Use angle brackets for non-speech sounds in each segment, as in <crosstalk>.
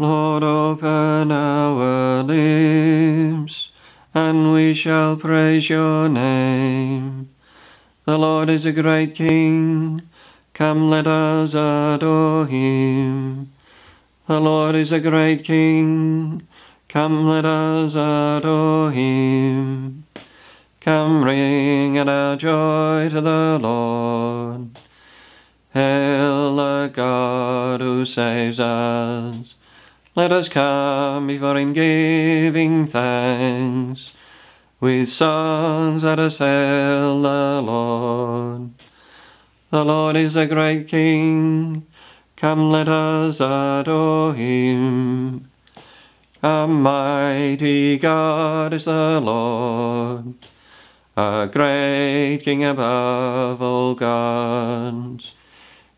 Lord, open our lips, and we shall praise your name. The Lord is a great King. Come, let us adore him. The Lord is a great King. Come, let us adore him. Come, ring at our joy to the Lord. Hail the God who saves us. Let us come before him giving thanks. With songs let us hail the Lord. The Lord is a great King. Come, let us adore him. A mighty God is the Lord, a great King above all gods.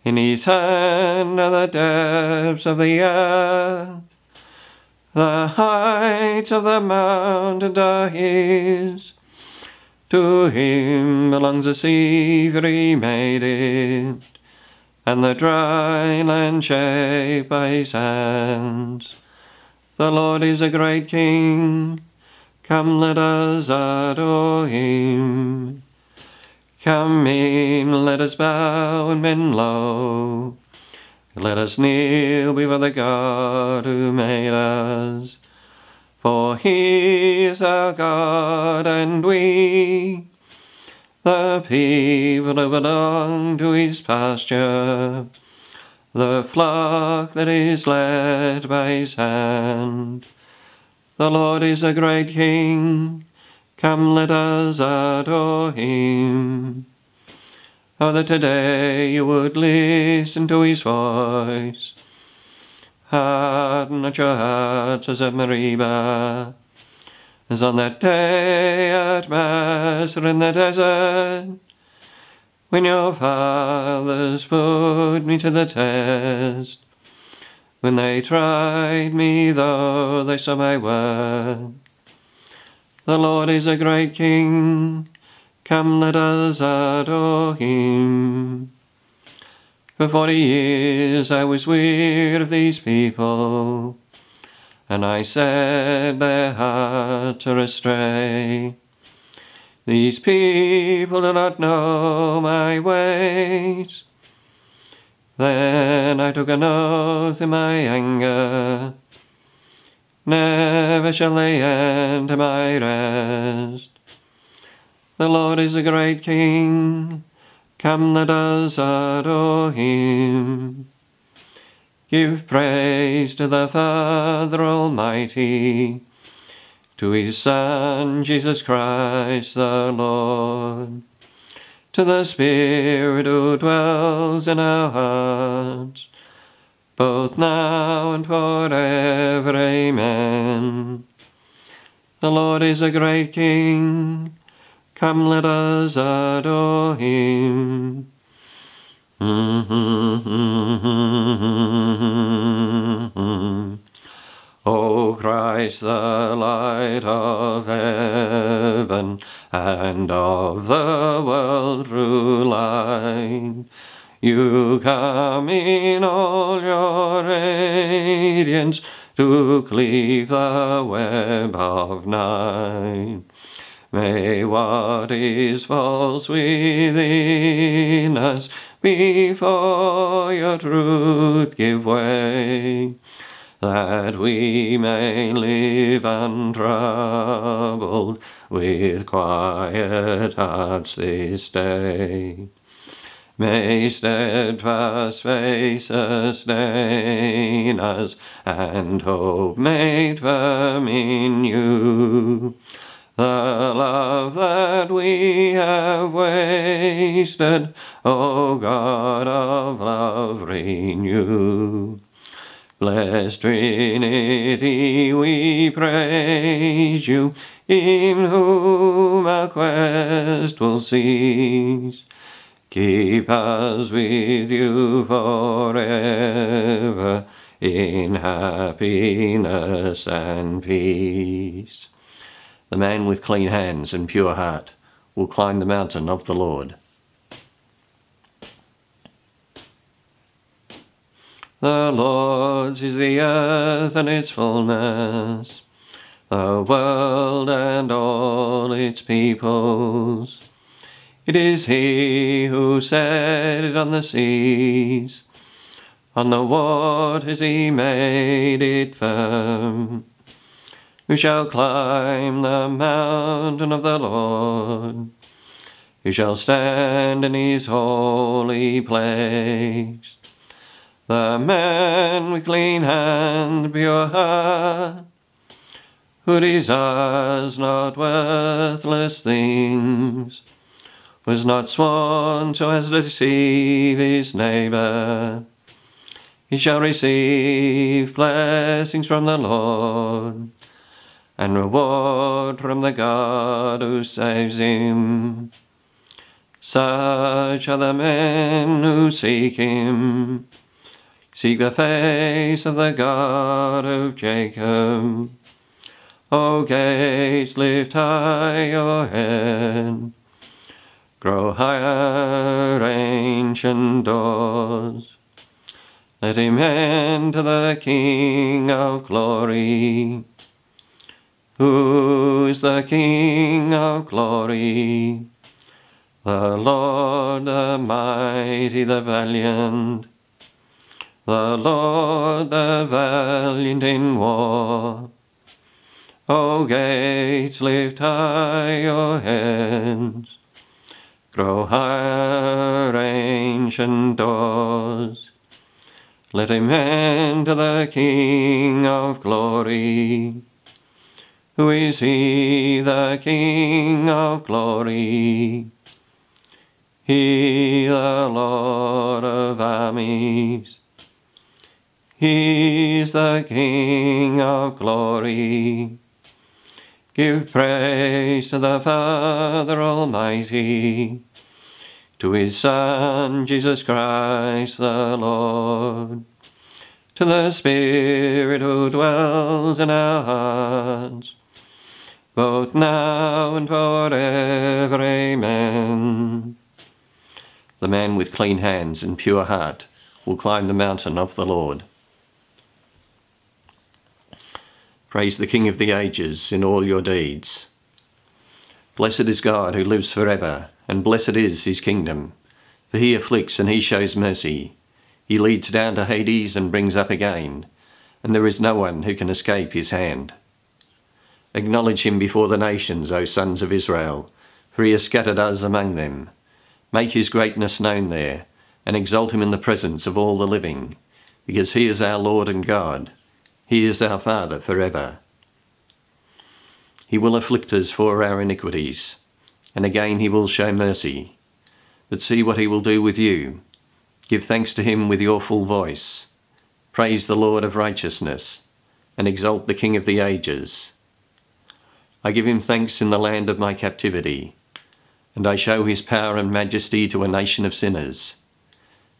In his hand are the depths of the earth. The heights of the mountains are. To him belongs the sea, for he made it, and the dry land shaped by his hands. The Lord is a great King. Come, let us adore him. Come in, let us bow and bend low. Let us kneel before the God who made us. For he is our God, and we, the people who belong to his pasture, the flock that is led by his hand. The Lord is a great King. Come, let us adore him. Oh, that today you would listen to his voice. Harden not your hearts as at Meribah, as on that day at Massah in the desert, when your fathers put me to the test, when they tried me though they saw my work. The Lord is a great King. Come, let us adore him. For forty years I was weary of these people, and I said their hearts are astray. These people do not know my ways. Then I took an oath in my anger. Never shall they enter my rest. The Lord is a great King. Come, let us adore him. Give praise to the Father Almighty, to his Son, Jesus Christ the Lord, to the Spirit who dwells in our hearts, both now and forever. Amen. The Lord is a great King. Come, let us adore him. <laughs> O Christ, the light of heaven and of the world true light, you come in all your radiance to cleave the web of night. May what is false within us before your truth give way, that we may live untroubled with quiet hearts this day. May steadfast faith sustain us, and hope made firm in you. The love that we have wasted, O God of love, renew. Blessed Trinity, we praise you, in whom our quest will cease. Keep us with you forever in happiness and peace. The man with clean hands and pure heart will climb the mountain of the Lord. The Lord's is the earth and its fullness, the world and all its peoples. It is he who set it on the seas, on the waters he made it firm. Who shall climb the mountain of the Lord? Who shall stand in his holy place? The man with clean hand, pure heart, who desires not worthless things, was not sworn so as to deceive his neighbor. He shall receive blessings from the Lord and reward from the God who saves him. Such are the men who seek him. Seek the face of the God of Jacob. O gates, lift high your head. Grow higher, ancient doors. Let him enter the King of glory. Who is the King of glory? The Lord, the mighty, the valiant. The Lord, the valiant in war. O gates, lift high your heads. Grow higher, ancient doors. Let him enter the King of glory. Who is he, the King of glory? He, the Lord of armies. He is the King of glory. Give praise to the Father Almighty, to his Son, Jesus Christ the Lord, to the Spirit who dwells in our hearts, both now and forever. Amen. The man with clean hands and pure heart will climb the mountain of the Lord. Praise the King of the ages in all your deeds. Blessed is God who lives forever, and blessed is his kingdom. For he afflicts and he shows mercy. He leads down to Hades and brings up again, and there is no one who can escape his hand. Acknowledge him before the nations, O sons of Israel, for he has scattered us among them. Make his greatness known there, and exalt him in the presence of all the living, because he is our Lord and God. He is our Father forever. He will afflict us for our iniquities, and again he will show mercy. But see what he will do with you. Give thanks to him with your full voice. Praise the Lord of righteousness, and exalt the King of the ages. I give him thanks in the land of my captivity, and I show his power and majesty to a nation of sinners.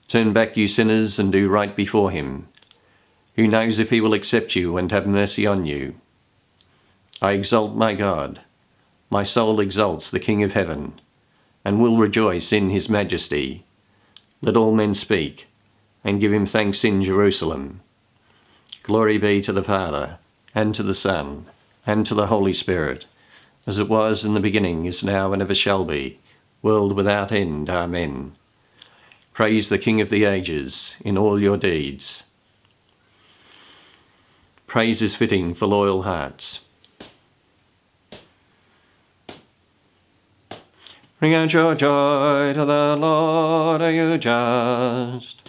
Turn back, you sinners, and do right before him who knows if he will accept you and have mercy on you. I exalt my God. My soul exalts the King of heaven, and will rejoice in his majesty. Let all men speak, and give him thanks in Jerusalem. Glory be to the Father, and to the Son, and to the Holy Spirit, as it was in the beginning, is now, and ever shall be, world without end. Amen. Praise the King of the ages in all your deeds. Praise is fitting for loyal hearts. Bring out your joy to the Lord, are you just?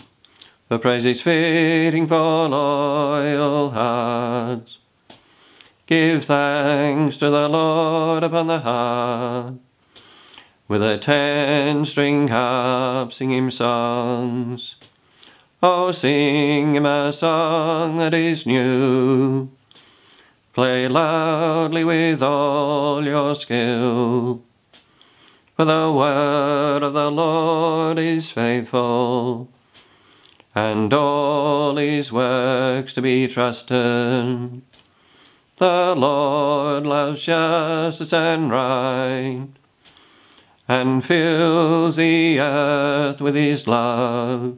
For praise is fitting for loyal hearts. Give thanks to the Lord upon the harp. With a ten-string harp sing him songs. Oh, sing him a song that is new. Play loudly with all your skill. For the word of the Lord is faithful, and all his works to be trusted. The Lord loves justice and right, and fills the earth with his love.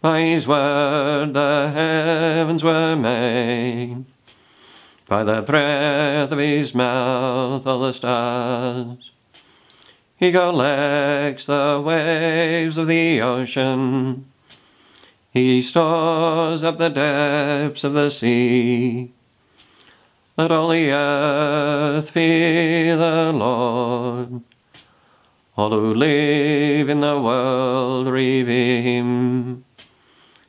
By his word the heavens were made. By the breath of his mouth all the stars. He collects the waves of the ocean. He stores up the depths of the sea. Let all the earth fear the Lord. All who live in the world revere him.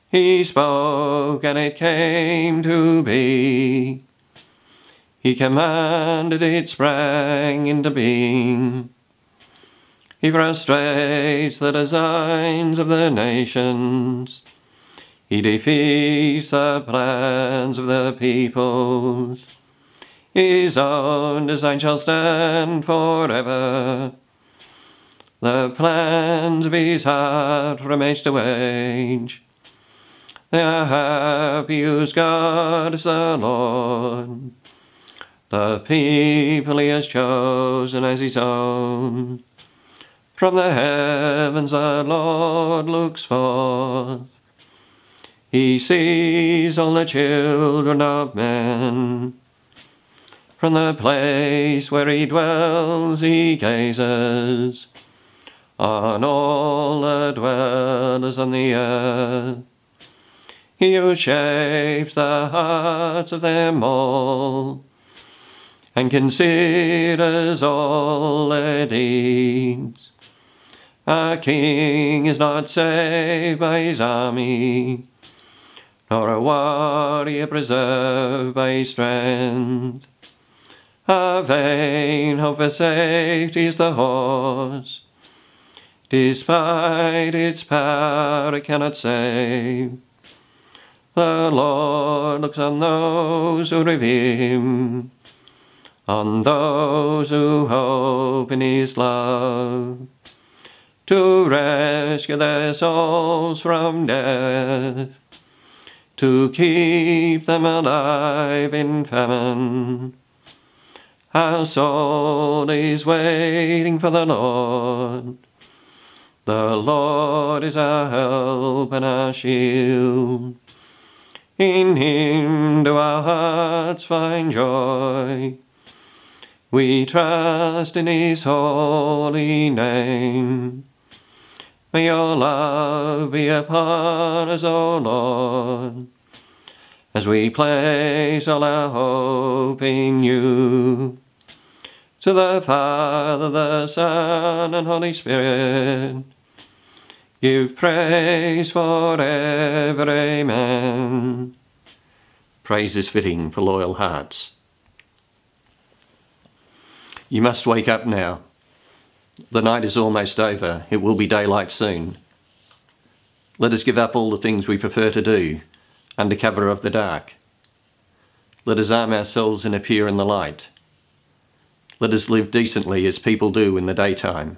He spoke and it came to be. He commanded it sprang into being. He frustrates the designs of the nations. He defeats the plans of the peoples. His own design shall stand forever. The plans of his heart from to age. They are happy whose God is the Lord. The people he has chosen as his own. From the heavens the Lord looks forth. He sees all the children of men. From the place where he dwells he gazes on all the dwellers on the earth. He who shapes the hearts of them all and considers all their deeds. A king is not saved by his army, nor a warrior preserved by his strength. A vain hope for safety is the horse, despite its power it cannot save. The Lord looks on those who revere him, on those who hope in his love, to rescue their souls from death, to keep them alive in famine. Our soul is waiting for the Lord. The Lord is our help and our shield. In him do our hearts find joy. We trust in his holy name. May your love be upon us, O Lord, as we place all our hope in you. To the Father, the Son, and Holy Spirit, give praise forever. Amen. Praise is fitting for loyal hearts. You must wake up now. The night is almost over. It will be daylight soon. Let us give up all the things we prefer to do under cover of the dark. Let us arm ourselves and appear in the light. Let us live decently as people do in the daytime.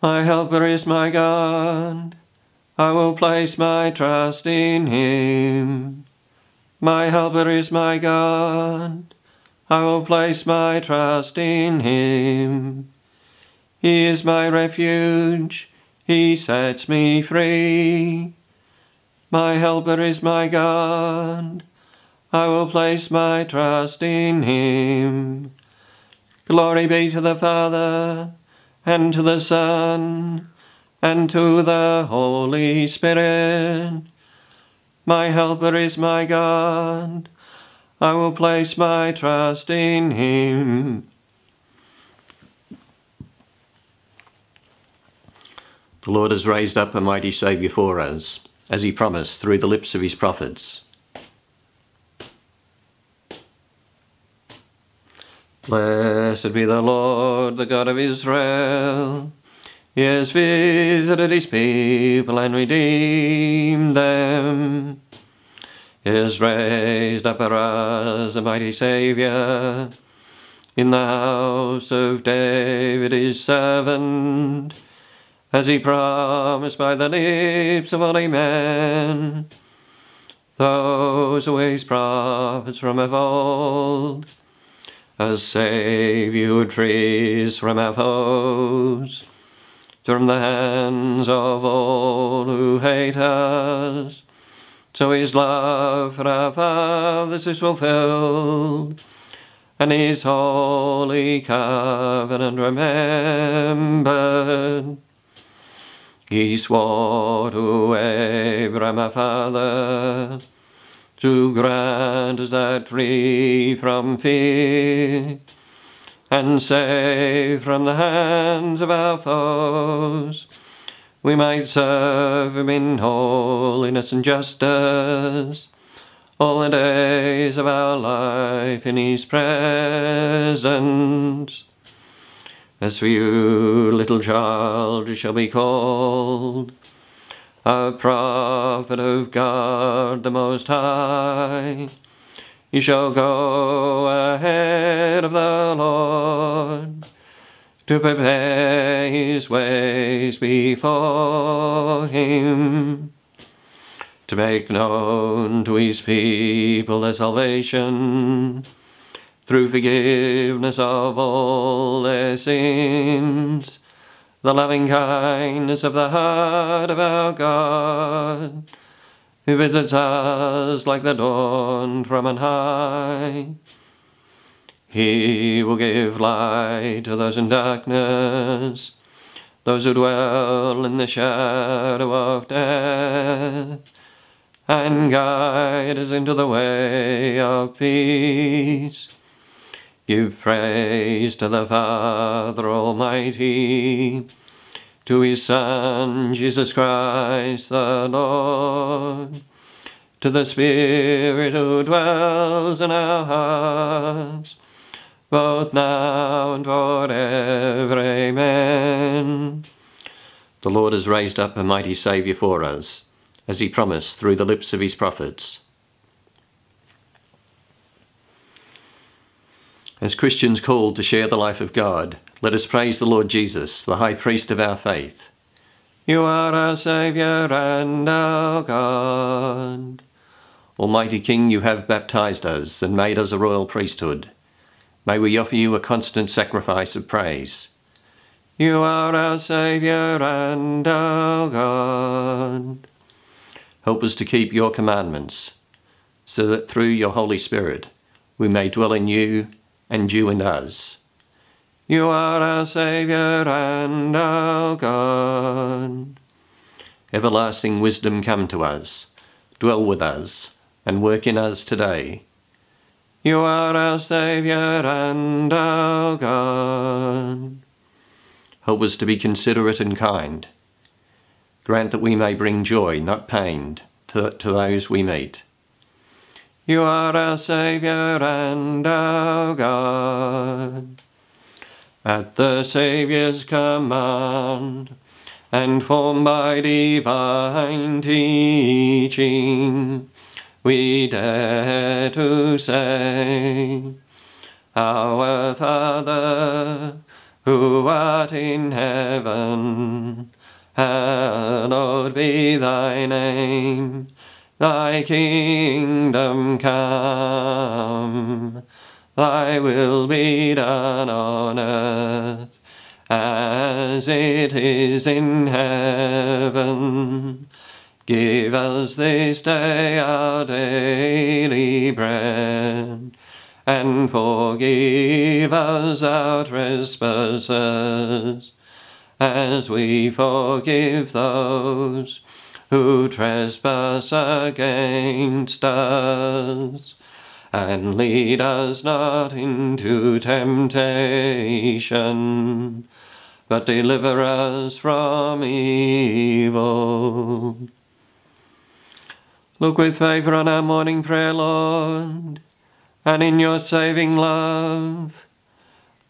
My helper is my God. I will place my trust in him. My helper is my God. I will place my trust in him. He is my refuge. He sets me free. My helper is my God. I will place my trust in him. Glory be to the Father and to the Son, and to the Holy Spirit. My helper is my God. I will place my trust in him. The Lord has raised up a mighty Saviour for us, as he promised through the lips of his prophets. Blessed be the Lord, the God of Israel. He has visited his people and redeemed them. He has raised up for us a mighty Saviour in the house of David his servant, as he promised by the lips of holy men, those who his prophets from of old. A Saviour who would free from our foes, from the hands of all who hate us. So his love for our fathers is fulfilled, and his holy covenant remembered. He swore to Abraham our father to grant us that free from fear and safe from the hands of our foes, we might serve him in holiness and justice all the days of our life in his presence. As for you, little child, you shall be called a prophet of God the Most High. You shall go ahead of the Lord to prepare his ways before him, to make known to his people their salvation through forgiveness of all their sins, the loving kindness of the heart of our God, who visits us like the dawn from on high. He will give light to those in darkness, those who dwell in the shadow of death, and guide us into the way of peace. Give praise to the Father Almighty, to his Son, Jesus Christ the Lord, to the Spirit who dwells in our hearts, both now and forever. Amen. The Lord has raised up a mighty Saviour for us, as he promised through the lips of his prophets. As Christians called to share the life of God, let us praise the Lord Jesus, the high priest of our faith. You are our Saviour and our God. Almighty King, you have baptized us and made us a royal priesthood. May we offer you a constant sacrifice of praise. You are our Saviour and our God. Help us to keep your commandments, so that through your Holy Spirit we may dwell in you and you and us. You are our Saviour and our God. Everlasting wisdom come to us, dwell with us, and work in us today. You are our Saviour and our God. Help us to be considerate and kind. Grant that we may bring joy, not pain, to, to those we meet. You are our Saviour and our God. At the Saviour's command, and formed by divine teaching, we dare to say, Our Father, who art in heaven, hallowed be thy name. Thy kingdom come, thy will be done on earth as it is in heaven. Give us this day our daily bread, and forgive us our trespasses, as we forgive those who trespass against us. And lead us not into temptation, but deliver us from evil. Look with favour on our morning prayer, Lord, and in your saving love,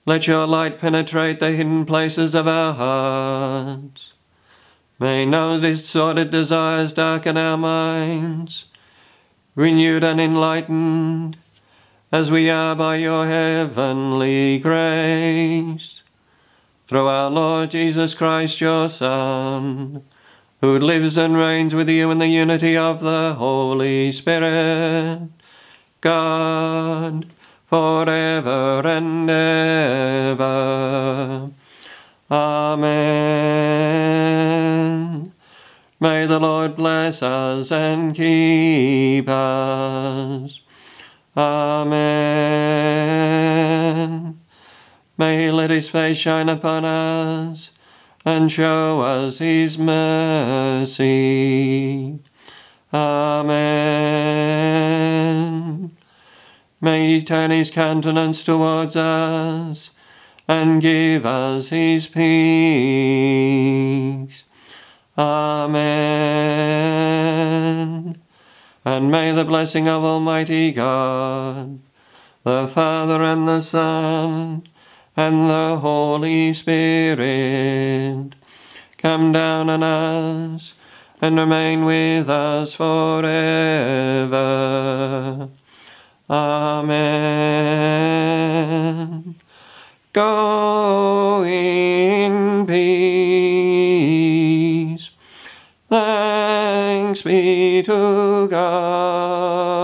let your light penetrate the hidden places of our hearts May no disordered desires darken our minds, renewed and enlightened, as we are by your heavenly grace. Through our Lord Jesus Christ, your Son, who lives and reigns with you in the unity of the Holy Spirit, God, forever and ever. Amen. May the Lord bless us and keep us. Amen. May he let his face shine upon us and show us his mercy. Amen. May he turn his countenance towards us and give us his peace. Amen. And may the blessing of Almighty God, the Father and the Son, and the Holy Spirit come down on us and remain with us forever. Amen. Go in peace. Thanks be to God.